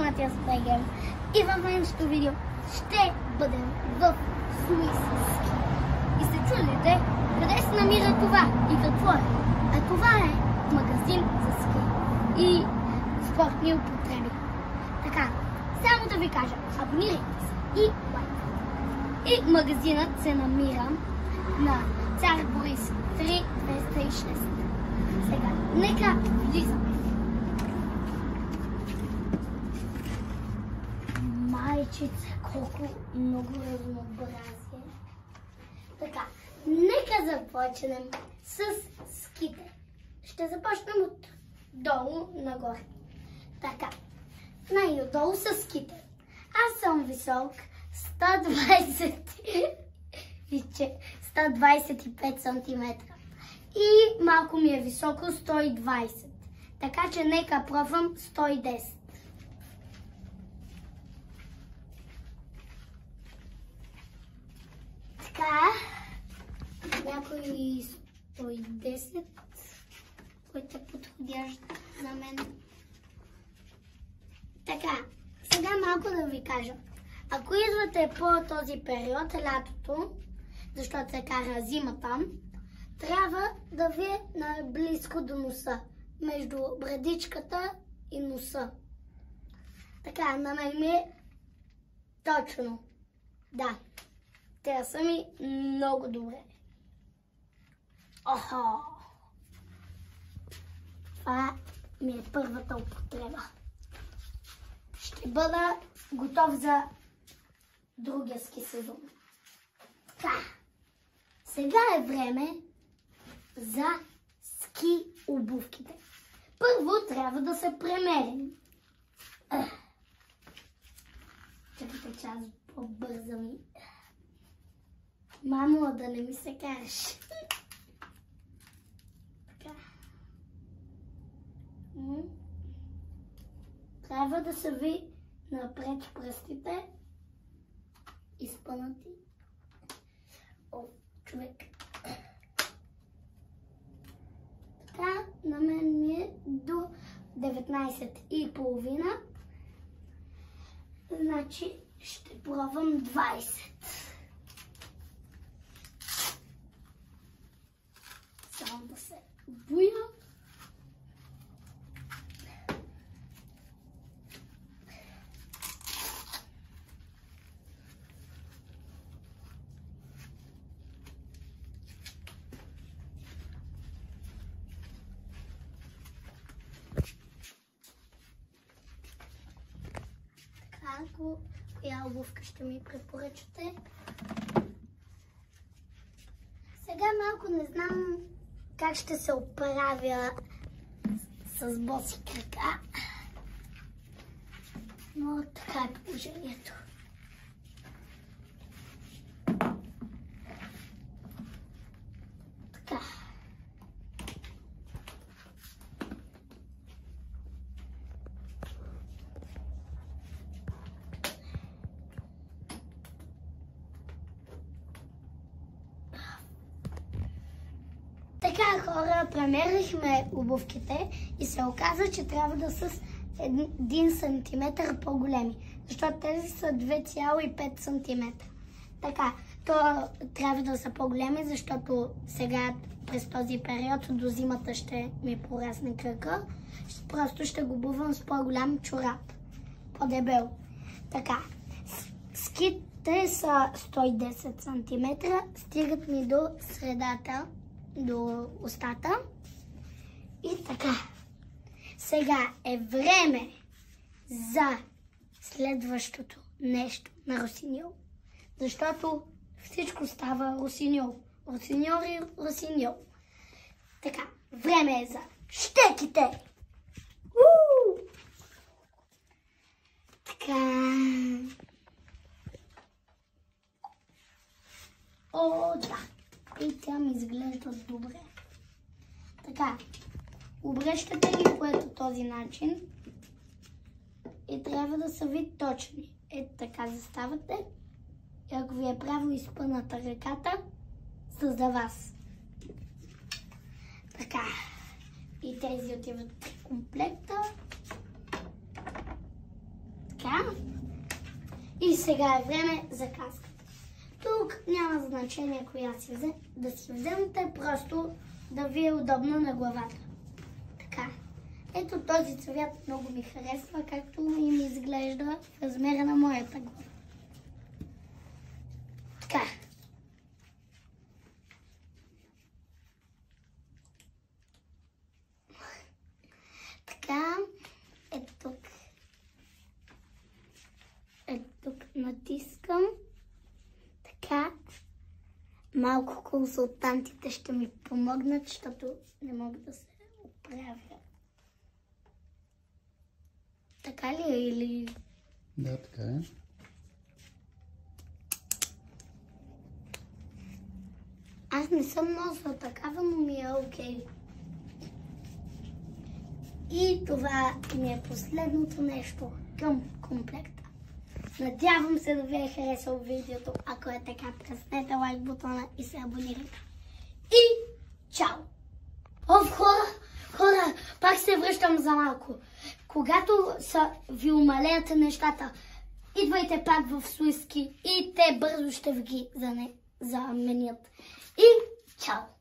Матиас Пегем и в днешното видео ще бъдем в Суисски. И се чудите къде се намира това и какво е. А това е магазин за ски и спортни употреби. Така, само да ви кажа, абонирайте се и лайк. И магазинът се намира на Цар Борис 3206. Сега, нека влизаме. Майчице, колко много разнообразие. Така, нека започнем с ските. Ще започнем от долу нагоре. Така, най-отдолу са ските. Аз съм висок 120 125 см. И малко ми е високо 120. Така че нека пробвам 110. Така, някой 110, който е подходящ за мен. Така, сега малко да ви кажа. Ако идвате по този период, лятото, защото се кара зимата, трябва да ви е най-близко до носа, между брадичката и носа. Така, на мен ми е точно. Да, те са ми много добре. Охо! Това ми е първата употреба. Ще бъда готов за другия ски сезон. Така, сега е време за ски обувките. Първо трябва да се премерим. Чакайте, че аз по-бързам. Мамо, да не ми се караш. Така. Трябва да са ви напред пръстите изпънати. О, човек. Така, на мен ми е до 19 и половина. Значи ще пробвам 20. Само Ако коя обувка ще ми препоръчате. Сега малко не знам как ще се оправя с, боси крака. Но така е положението. Хора, премерихме обувките и се оказа, че трябва да са с 1 см по-големи, защото тези са 2,5 см. Така, то трябва да са по-големи, защото сега през този период до зимата ще ми порасне кръка. Просто ще го бувам с по-голям чорап, по-дебел. Така, ските са 110 см, стигат ми до средата до устата. И така. Сега е време за следващото нещо на Росиньол. Защото всичко става Росиньол. Росиньол и Росиньол. Така, време е за щеките. уу Така. О, да и тя ми изглежда добре. Така, обръщате ги по този начин и трябва да са ви точни. Ето така заставате и ако ви е право изпъната ръката, са за вас. Така, и тези отиват в комплекта. сега е време за каската. Тук няма значение коя си взе, да си вземете, просто да ви е удобно на главата. Така. Ето този цвят много ми харесва, както и ми изглежда в размера на моята глава. Така. Така. Ето тук. Ето тук натискам. Така. Малко консултантите ще ми помогнат, защото не мога да се оправя. Така ли е или... Да, така е. Аз не съм носила такава, но ми е окей. И това ми е последното нещо към комплекта. Надявам се да ви е харесало видеото. Ако е така, преснете лайк бутона и се абонирайте. И чао! О, хора, хора, пак се връщам за малко. Когато са ви умалеят нещата, идвайте пак в Суиски и те бързо ще ви ги заменят. И чао!